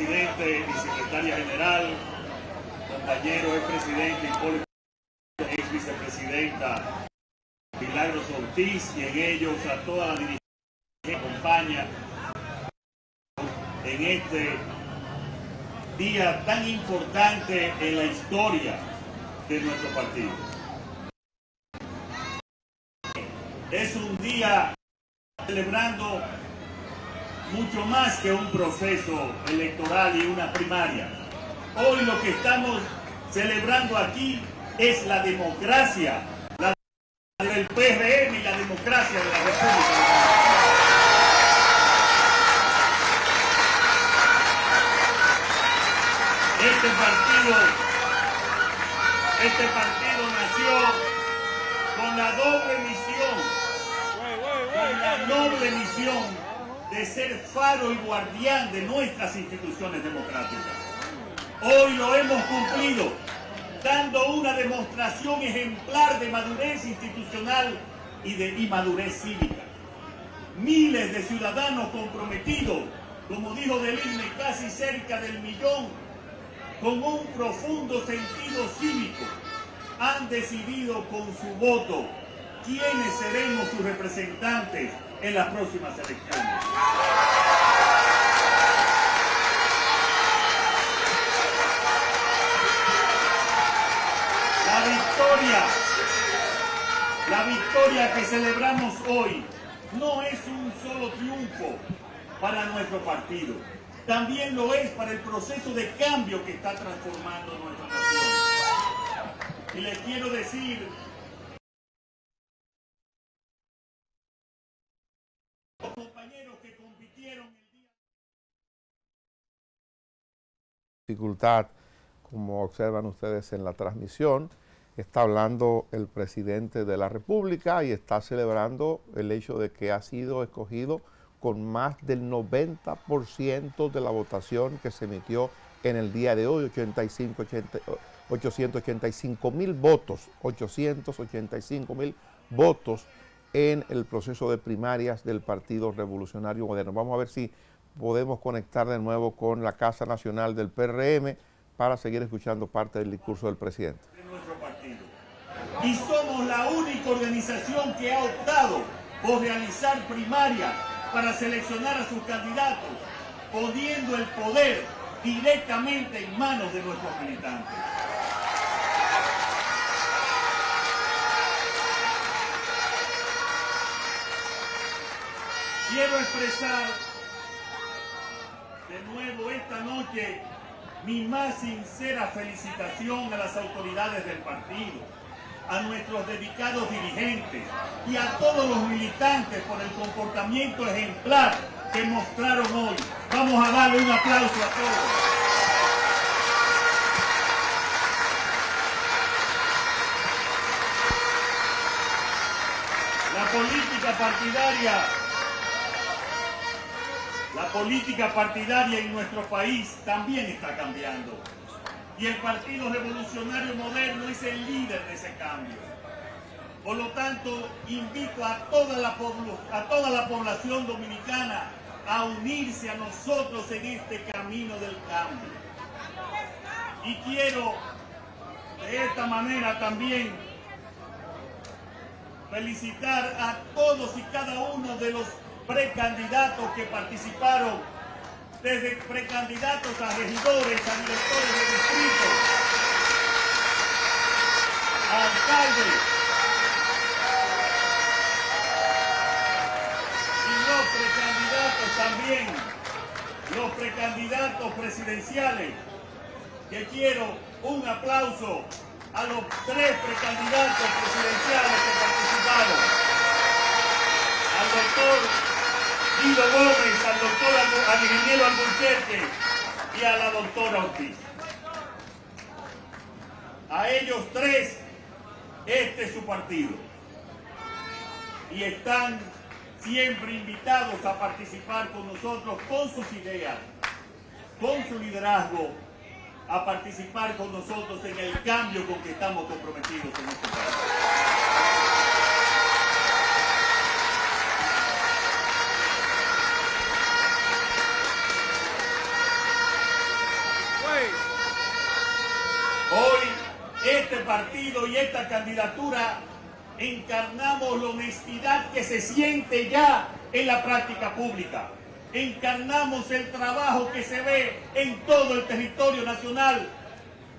presidente y secretaria general, compañero ex presidente Hipólito, ex vicepresidenta Milagros Ortiz y en ellos a toda la dirigencia que acompaña en este día tan importante en la historia de nuestro partido. Es un día celebrando mucho más que un proceso electoral y una primaria. Hoy lo que estamos celebrando aquí es la democracia, la del PRM y la democracia de la República. Este partido, este partido nació con la doble misión, con la noble misión de ser faro y guardián de nuestras instituciones democráticas. Hoy lo hemos cumplido, dando una demostración ejemplar de madurez institucional y de y madurez cívica. Miles de ciudadanos comprometidos, como dijo Deline, casi cerca del millón con un profundo sentido cívico, han decidido con su voto quiénes seremos sus representantes en las próximas elecciones. La victoria, la victoria que celebramos hoy no es un solo triunfo para nuestro partido también lo es para el proceso de cambio que está transformando nuestra nación. Y les quiero decir, Dificultad, como observan ustedes en la transmisión, está hablando el presidente de la República y está celebrando el hecho de que ha sido escogido con más del 90% de la votación que se emitió en el día de hoy, 85, 885 mil votos, 885 mil votos en el proceso de primarias del Partido Revolucionario Moderno. Vamos a ver si podemos conectar de nuevo con la Casa Nacional del PRM para seguir escuchando parte del discurso del presidente. Y somos la única organización que ha optado por realizar primarias para seleccionar a sus candidatos, poniendo el poder directamente en manos de nuestros militantes. Quiero expresar de nuevo esta noche mi más sincera felicitación a las autoridades del partido a nuestros dedicados dirigentes y a todos los militantes por el comportamiento ejemplar que mostraron hoy. Vamos a darle un aplauso a todos. La política partidaria, la política partidaria en nuestro país también está cambiando y el Partido Revolucionario Moderno es el líder de ese cambio. Por lo tanto, invito a toda la, a toda la población dominicana a unirse a nosotros en este camino del cambio. Y quiero de esta manera también felicitar a todos y cada uno de los precandidatos que participaron desde precandidatos a regidores, a directores de distrito, a alcaldes, y los precandidatos también, los precandidatos presidenciales, que quiero un aplauso a los tres precandidatos presidenciales que participaron, al doctor Guido Gómez, al doctor, al ingeniero Albuquerque y a la doctora Ortiz. A ellos tres, este es su partido. Y están siempre invitados a participar con nosotros, con sus ideas, con su liderazgo, a participar con nosotros en el cambio con que estamos comprometidos en este país. este y esta candidatura encarnamos la honestidad que se siente ya en la práctica pública. Encarnamos el trabajo que se ve en todo el territorio nacional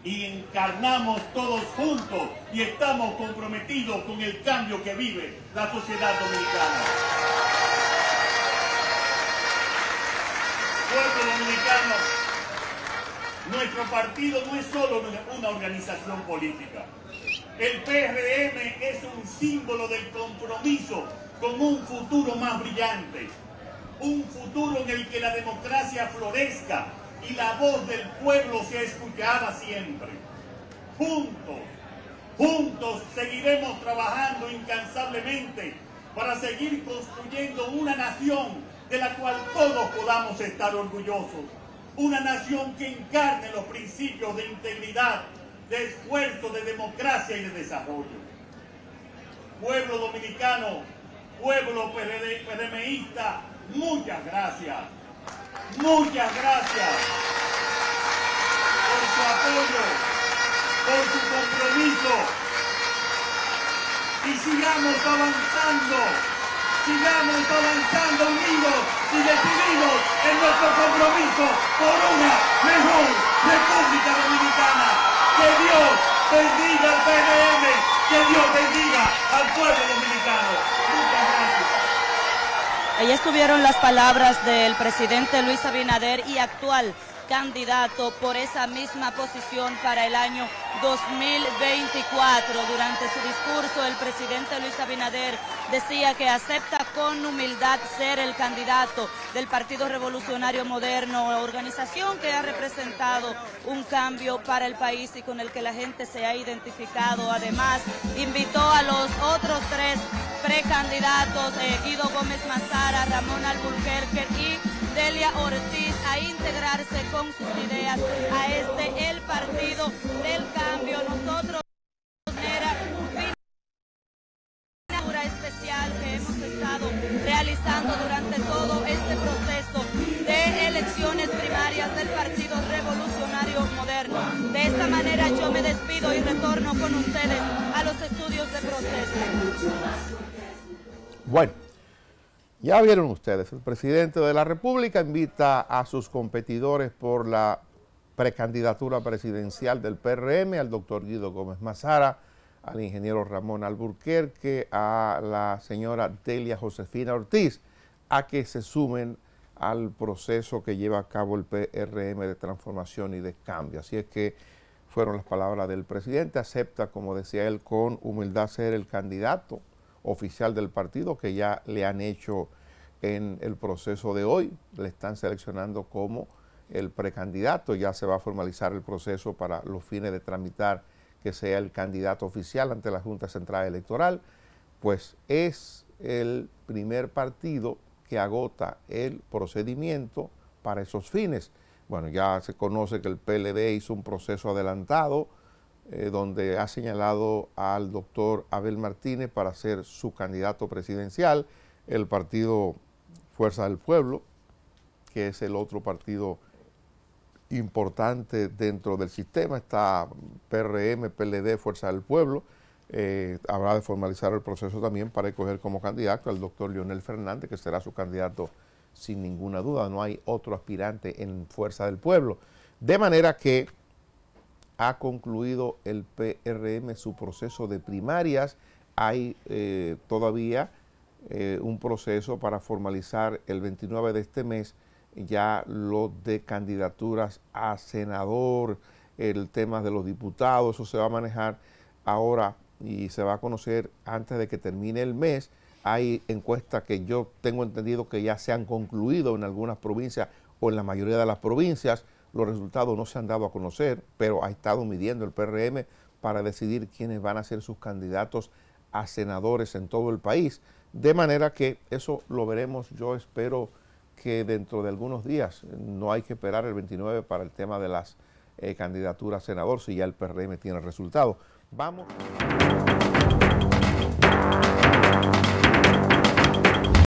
y encarnamos todos juntos y estamos comprometidos con el cambio que vive la sociedad dominicana. Pueblo dominicano, nuestro partido no es solo una organización política. El PRM es un símbolo del compromiso con un futuro más brillante, un futuro en el que la democracia florezca y la voz del pueblo sea escuchada siempre. Juntos, juntos seguiremos trabajando incansablemente para seguir construyendo una nación de la cual todos podamos estar orgullosos. Una nación que encarne los principios de integridad, de esfuerzo, de democracia y de desarrollo. Pueblo dominicano, pueblo PRMista, muchas gracias. Muchas gracias por su apoyo, por su compromiso. Y sigamos avanzando, sigamos avanzando unidos y decididos en nuestro compromiso por una mejor República Dominicana. Que Dios bendiga al PNM, que Dios bendiga al pueblo dominicano. Muchas gracias. Ahí estuvieron las palabras del presidente Luis Abinader y actual candidato por esa misma posición para el año 2024. Durante su discurso, el presidente Luis Abinader decía que acepta con humildad ser el candidato del Partido Revolucionario Moderno, organización que ha representado un cambio para el país y con el que la gente se ha identificado. Además, invitó a los otros tres precandidatos, eh, Guido Gómez Mazara, Ramón Alburquerque y Delia Ortiz, a integrarse con sus ideas a este, el Partido del Cambio. Nosotros una especial que hemos estado realizando durante todo este proceso de elecciones primarias del Partido Revolucionario Moderno. De esta manera yo me despido y retorno con ustedes a los estudios de proceso. Bueno, ya vieron ustedes, el presidente de la República invita a sus competidores por la precandidatura presidencial del PRM, al doctor Guido Gómez Mazara, al ingeniero Ramón Alburquerque, a la señora Delia Josefina Ortiz, a que se sumen al proceso que lleva a cabo el PRM de transformación y de cambio. Así es que fueron las palabras del presidente, acepta, como decía él, con humildad ser el candidato oficial del partido que ya le han hecho en el proceso de hoy, le están seleccionando como el precandidato, ya se va a formalizar el proceso para los fines de tramitar que sea el candidato oficial ante la Junta Central Electoral, pues es el primer partido que agota el procedimiento para esos fines. Bueno, ya se conoce que el PLD hizo un proceso adelantado, eh, donde ha señalado al doctor Abel Martínez para ser su candidato presidencial, el partido Fuerza del Pueblo, que es el otro partido importante dentro del sistema, está PRM, PLD, Fuerza del Pueblo, eh, habrá de formalizar el proceso también para escoger como candidato al doctor Leonel Fernández, que será su candidato sin ninguna duda, no hay otro aspirante en Fuerza del Pueblo. De manera que ha concluido el PRM su proceso de primarias. Hay eh, todavía eh, un proceso para formalizar el 29 de este mes ya lo de candidaturas a senador, el tema de los diputados, eso se va a manejar ahora y se va a conocer antes de que termine el mes. Hay encuestas que yo tengo entendido que ya se han concluido en algunas provincias o en la mayoría de las provincias. Los resultados no se han dado a conocer, pero ha estado midiendo el PRM para decidir quiénes van a ser sus candidatos a senadores en todo el país. De manera que eso lo veremos, yo espero que dentro de algunos días, no hay que esperar el 29 para el tema de las eh, candidaturas a senador, si ya el PRM tiene resultados. Vamos.